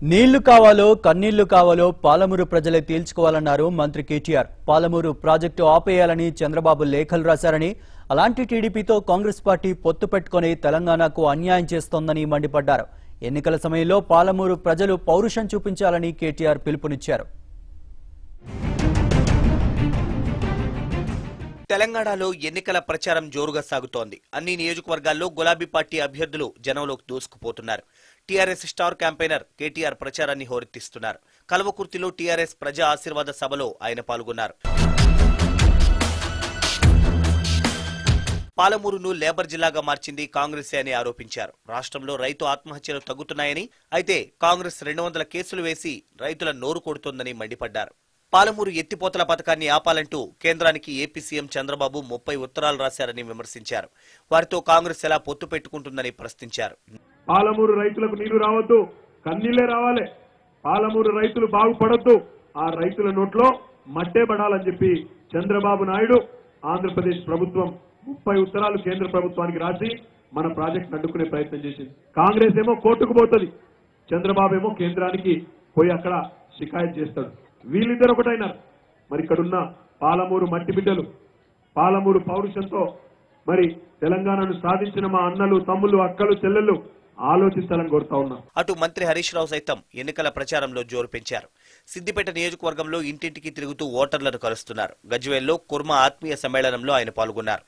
నీళ్ళు కావాలో కన్నీళ్ళు కావాలో పాలమూరు ప్రజలే తేల్చుకోవాలన్నారు మంత్రి కేటీఆర్. పాలమూరు ప్రాజెక్టు ఆపేయాలని చంద్రబాబు లేఖలు రాశారని అలాంటి టీడీపీతో కాంగ్రెస్ పార్టీ పొత్తు పెట్టుకుని తెలంగాణకు అన్యాయం చేస్తోందని మండిపడ్డారు. ఎన్నికల సమయంలో పాలమూరు ప్రజలు పౌరుషం చూపించాలని కేటీఆర్ పిలుపునిచ్చారు. తెలంగాణలో ఎన్నికల ప్రచారం జోరుగా సాగుతోంది. అన్ని నియోజకవర్గాల్లో గులాబీ పార్టీ అభ్యర్థులు జనంలోకి దూసుకుపోతున్నారు. టీఆర్ఎస్ స్టార్ క్యాంపెయినర్ కేటీఆర్ ప్రచారాన్ని హోరెత్తిస్తున్నారు. కల్వకుర్తిలో టీఆర్ఎస్ ప్రజా ఆశీర్వాద సభలో ఆయన పాల్గొన్నారు. పాలమూరును లేబర్ జిల్లాగా మార్చింది కాంగ్రెసే అని ఆరోపించారు. రాష్ట్రంలో రైతు ఆత్మహత్యలు తగ్గుతున్నాయని అయితే కాంగ్రెస్ రెండు వందల కేసులు వేసి రైతుల నోరు కొడుతోందని మండిపడ్డారు. పాలమూరు ఎత్తిపోతల పథకాన్ని ఆపాలంటూ కేంద్రానికి ఏపీ సీఎం చంద్రబాబు ముప్పై ఉత్తరాలు రాశారని విమర్శించారు. వారితో కాంగ్రెస్ ఎలా పొత్తు పెట్టుకుంటుందని ప్రశ్నించారు. పాలమూరు రైతులకు నీళ్ళు రావద్దు. కన్నీళ్ళే రావాలి. పాలమూరు రైతులు బాగుపడద్దు. ఆ రైతుల నోట్లో మట్టే పడాలని చెప్పి చంద్రబాబు నాయుడు ఆంధ్రప్రదేశ్ ప్రభుత్వం ముప్పై ఉత్తరాలు కేంద్ర ప్రభుత్వానికి రాసి మన ప్రాజెక్ట్ అడ్డుకునే ప్రయత్నం చేసింది. కాంగ్రెస్ ఏమో కోర్టుకు పోతుంది. చంద్రబాబు ఏమో కేంద్రానికి పోయి అక్కడ షికాయత్ చేస్తాడు. వీళ్ళిద్దరు ఒకటైనారు. మరి ఇక్కడున్న పాలమూరు మట్టి బిడ్డలు పాలమూరు పౌరుషంతో మరి తెలంగాణను సాధించిన మా అన్నలు తమ్ముళ్ళు అక్కలు చెల్లెళ్ళు ఆలోచించాలని కోరుతా ఉన్నాం. అటు మంత్రి హరీష్ రావు సైతం ఎన్నికల ప్రచారంలో జోరు పెంచారు. సిద్దిపేట నియోజకవర్గంలో ఇంటింటికి తిరుగుతూ ఓటర్లను కలుస్తున్నారు. గజ్వేల్లో కుర్మ ఆత్మీయ సమ్మేళనంలో ఆయన పాల్గొన్నారు.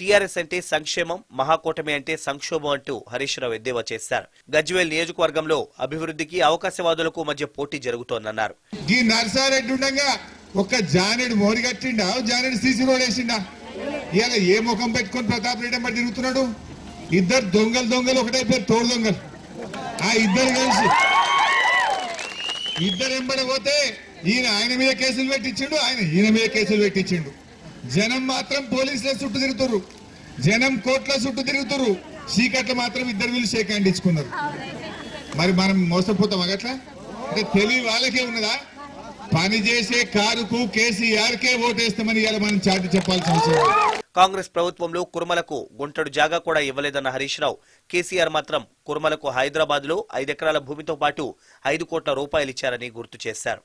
టీఆర్ఎస్ అంటే సంక్షేమం మహాకూటమి అంటే సంక్షోభం అంటూ హరీష్ రావు ఎద్దేవా చేశారు. గజ్వేల్ నియోజకవర్గంలో అభివృద్ధికి అవకాశవాదులకు మధ్య పోటీ జరుగుతోందన్నారు. ఈ నర్సారెడ్డి ఉండగా ఒక్క జానెడు మోరి కట్టిండా? జానేడు సీసీ రోడ్ వేసిండా? ఇవాళ ఏ ముఖం పెట్టుకొని ప్రతాప్ రెడ్డి అమ్మ తిరుగుతున్నాడు? ఇద్దరు దొంగలు దొంగలు ఒకటే తోడు దొంగలు. ఆ ఇద్దరు కలిసి ఇద్దరు ఎంబడి పోతే ఈయన ఆయన మీద కేసులు పెట్టించిండు ఆయన ఈయన మీద కేసులు పెట్టించిండు. జనం మాత్రం పోలీసుల చుట్టూ తిరుగుతురు జనం కోట్ల చుట్టూ తిరుగుతురు చీకట్లు మాత్రం ఇద్దరు వీళ్ళు షేక్ హ్యాండ్ ఇచ్చుకున్నారు. మరి మనం మోసపోతాం అగట్లా అంటే తెలివి వాళ్ళకే ఉన్నదా? పనిచేసే కారుకు కేసీఆర్ కే ఓటేస్తామని ఇలా మనం చాటి చెప్పాల్సిన అవసరం కాంగ్రెస్ ప్రభుత్వంలో కుర్మలకు గుంటడు జాగా కూడా ఇవ్వలేదన్న హరీష్ రావు. కేసీఆర్ మాత్రం కుర్మలకు హైదరాబాద్లో ఐదెకరాల భూమితో పాటు ఐదు కోట్ల రూపాయలిచ్చారని గుర్తు చేశారు.